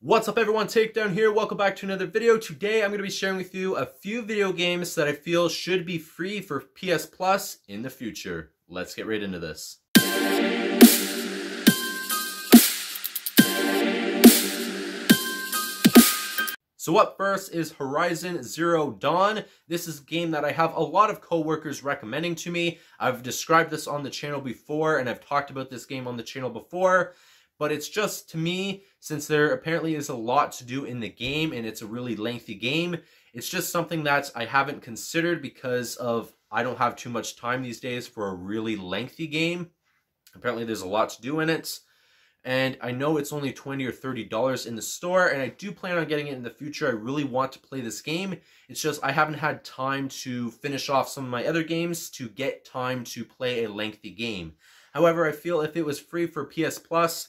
What's up everyone, Takedown here, welcome back to another video. Today I'm going to be sharing with you a few video games that I feel should be free for PS Plus in the future. Let's get right into this. So up first is Horizon Zero Dawn. This is a game that I have a lot of coworkers recommending to me. I've described this on the channel before and I've talked about this game on the channel before but it's just to me, since there apparently is a lot to do in the game and it's a really lengthy game, it's just something that I haven't considered because of I don't have too much time these days for a really lengthy game. Apparently there's a lot to do in it. And I know it's only 20 or $30 in the store, and I do plan on getting it in the future. I really want to play this game. It's just I haven't had time to finish off some of my other games to get time to play a lengthy game. However, I feel if it was free for PS Plus,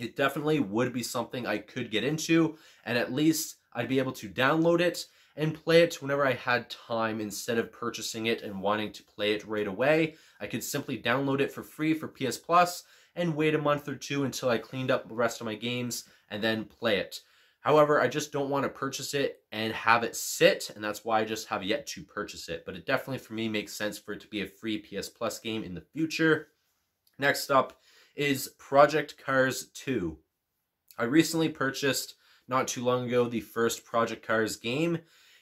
it definitely would be something I could get into, and at least I'd be able to download it and play it whenever I had time instead of purchasing it and wanting to play it right away. I could simply download it for free for PS Plus and wait a month or two until I cleaned up the rest of my games and then play it. However, I just don't want to purchase it and have it sit, and that's why I just have yet to purchase it. But it definitely, for me, makes sense for it to be a free PS Plus game in the future. Next up is Project Cars 2. I recently purchased, not too long ago, the first Project Cars game.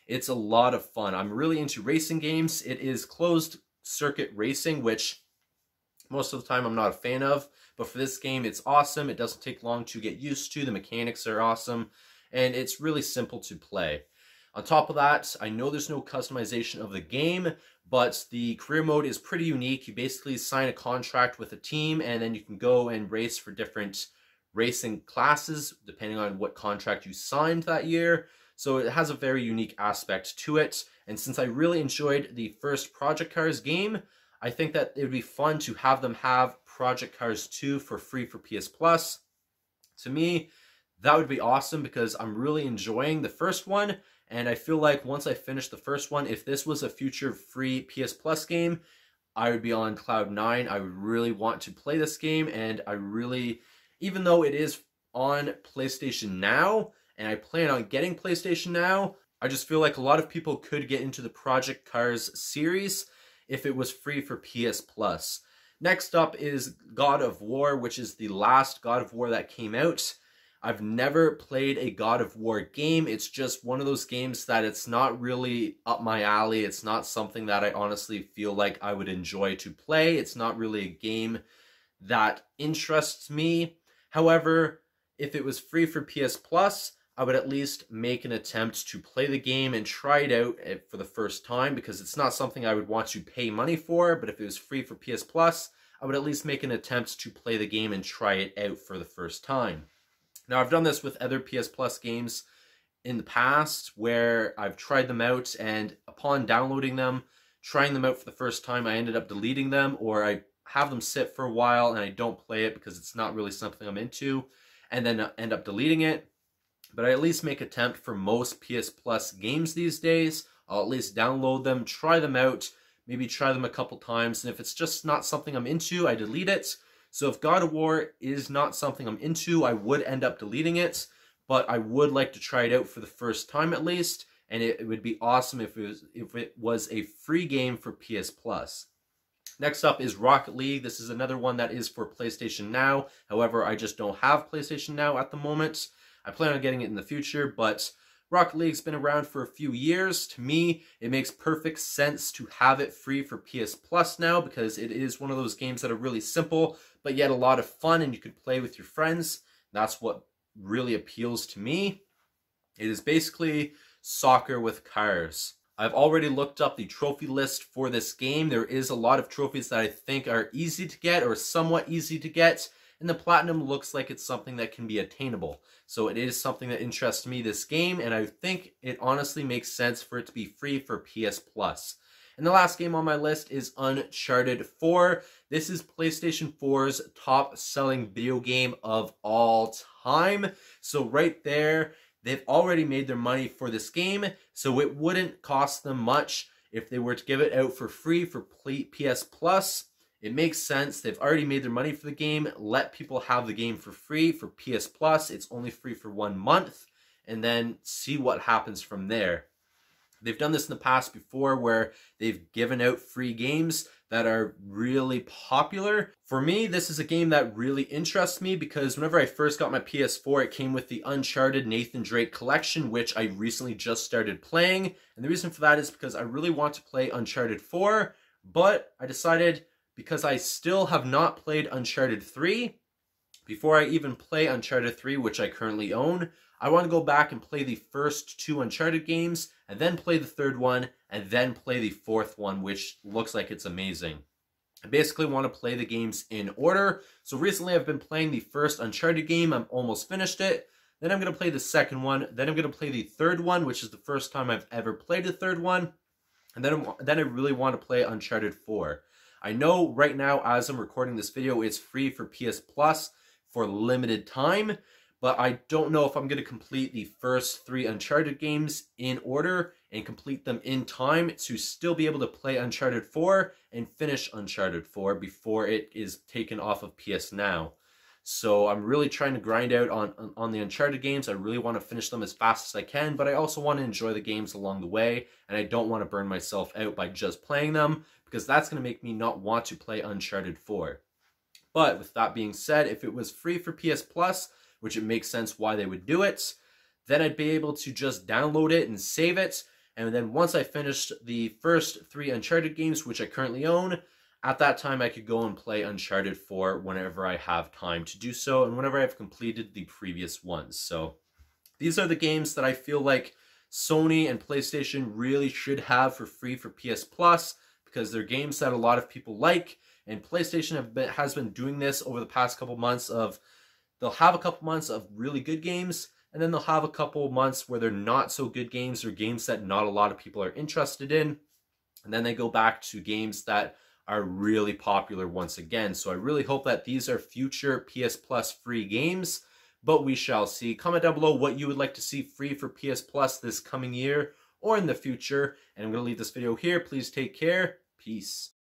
It's a lot of fun. I'm really into racing games. It is closed circuit racing, which most of the time I'm not a fan of. But for this game, it's awesome. It doesn't take long to get used to. The mechanics are awesome. And it's really simple to play. On top of that, I know there's no customization of the game, but the career mode is pretty unique. You basically sign a contract with a team and then you can go and race for different racing classes depending on what contract you signed that year. So it has a very unique aspect to it. And since I really enjoyed the first Project Cars game, I think that it would be fun to have them have Project Cars 2 for free for PS Plus. To me, that would be awesome because I'm really enjoying the first one and I feel like once I finish the first one, if this was a future free PS Plus game, I would be on cloud nine. I would really want to play this game, and I really, even though it is on PlayStation Now, and I plan on getting PlayStation Now, I just feel like a lot of people could get into the Project Cars series if it was free for PS Plus. Next up is God of War, which is the last God of War that came out. I've never played a God of War game. It's just one of those games that it's not really up my alley. It's not something that I honestly feel like I would enjoy to play. It's not really a game that interests me. However, if it was free for PS Plus, I would at least make an attempt to play the game and try it out eh, for the first time because it's not something I would want to pay money for. But if it was free for PS Plus, I would at least make an attempt to play the game and try it out for the first time. Now, I've done this with other PS Plus games in the past where I've tried them out and upon downloading them, trying them out for the first time, I ended up deleting them or I have them sit for a while and I don't play it because it's not really something I'm into and then uh, end up deleting it. But I at least make attempt for most PS Plus games these days. I'll at least download them, try them out, maybe try them a couple times. And if it's just not something I'm into, I delete it. So if God of War is not something I'm into, I would end up deleting it, but I would like to try it out for the first time at least, and it, it would be awesome if it was if it was a free game for PS Plus. Next up is Rocket League. This is another one that is for PlayStation Now. However, I just don't have PlayStation Now at the moment. I plan on getting it in the future, but Rocket League's been around for a few years. To me, it makes perfect sense to have it free for PS Plus now because it is one of those games that are really simple, but yet a lot of fun and you could play with your friends. That's what really appeals to me. It is basically soccer with cars. I've already looked up the trophy list for this game. There is a lot of trophies that I think are easy to get or somewhat easy to get and the platinum looks like it's something that can be attainable. So it is something that interests me this game, and I think it honestly makes sense for it to be free for PS Plus. And the last game on my list is Uncharted 4. This is PlayStation 4's top selling video game of all time. So right there, they've already made their money for this game, so it wouldn't cost them much if they were to give it out for free for PS Plus It makes sense. They've already made their money for the game. Let people have the game for free for PS Plus. It's only free for one month, and then see what happens from there. They've done this in the past before where they've given out free games that are really popular. For me, this is a game that really interests me because whenever I first got my PS4, it came with the Uncharted Nathan Drake collection, which I recently just started playing. And the reason for that is because I really want to play Uncharted 4, but I decided because I still have not played Uncharted 3, before I even play Uncharted 3, which I currently own, I want to go back and play the first two Uncharted games, and then play the third one, and then play the fourth one, which looks like it's amazing. I basically want to play the games in order. So recently I've been playing the first Uncharted game. I'm almost finished it. Then I'm going to play the second one. Then I'm going to play the third one, which is the first time I've ever played the third one. And then, then I really want to play Uncharted 4. I know right now, as I'm recording this video, it's free for PS Plus for limited time but I don't know if I'm going to complete the first three Uncharted games in order and complete them in time to still be able to play Uncharted 4 and finish Uncharted 4 before it is taken off of PS Now. So I'm really trying to grind out on, on the Uncharted games. I really want to finish them as fast as I can, but I also want to enjoy the games along the way, and I don't want to burn myself out by just playing them, because that's going to make me not want to play Uncharted 4. But with that being said, if it was free for PS Plus, which it makes sense why they would do it. Then I'd be able to just download it and save it. And then once I finished the first three Uncharted games, which I currently own, at that time I could go and play Uncharted 4 whenever I have time to do so and whenever I've completed the previous ones. So these are the games that I feel like Sony and PlayStation really should have for free for PS Plus because they're games that a lot of people like and PlayStation been, has been doing this over the past couple months of They'll have a couple months of really good games, and then they'll have a couple months where they're not so good games or games that not a lot of people are interested in. And then they go back to games that are really popular once again. So I really hope that these are future PS Plus free games, but we shall see. Comment down below what you would like to see free for PS Plus this coming year or in the future. And I'm going to leave this video here. Please take care. Peace.